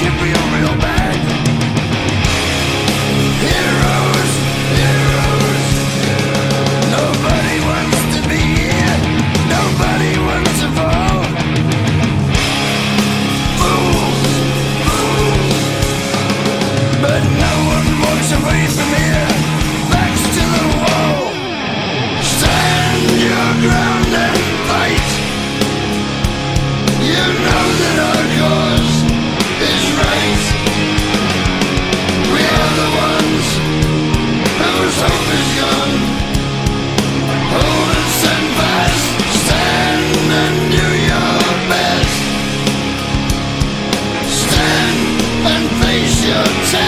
Imperial Sometimes